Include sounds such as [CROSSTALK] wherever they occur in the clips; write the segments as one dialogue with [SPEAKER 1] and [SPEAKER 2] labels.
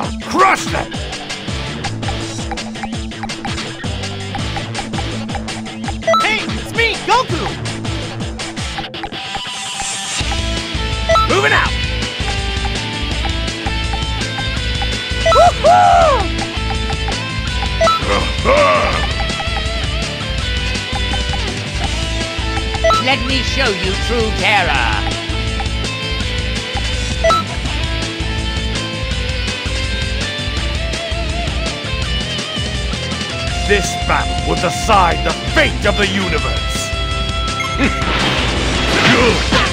[SPEAKER 1] Crush them!
[SPEAKER 2] Hey, it's me, Goku!
[SPEAKER 1] Moving out!
[SPEAKER 3] Let me show you true terror.
[SPEAKER 1] This battle will decide the fate of the universe! [LAUGHS] With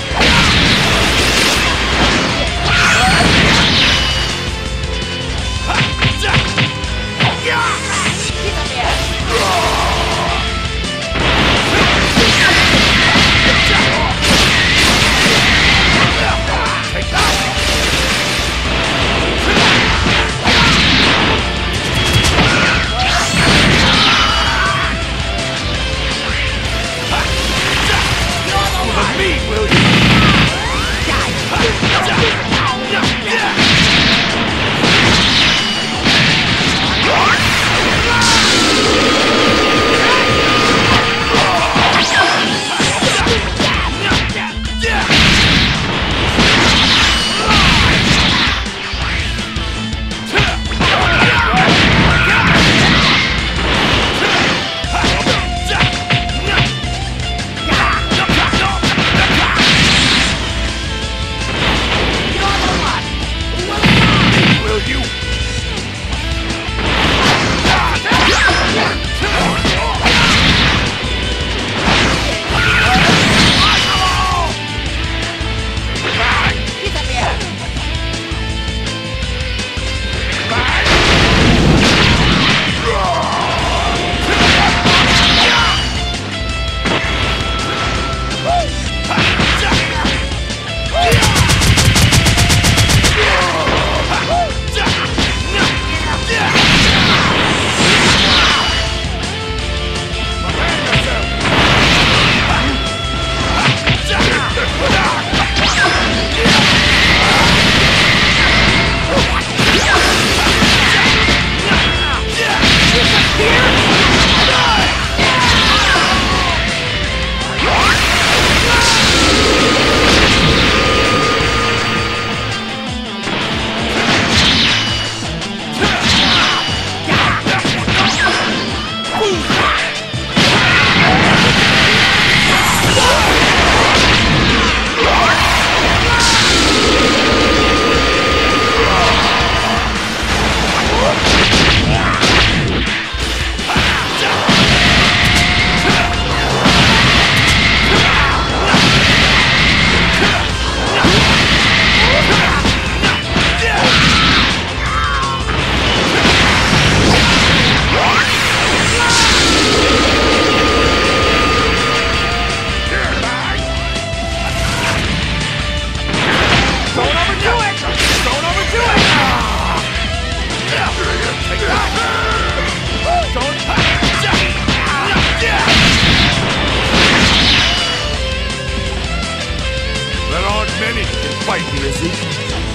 [SPEAKER 1] There aren't many who fight me.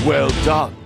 [SPEAKER 1] Well done.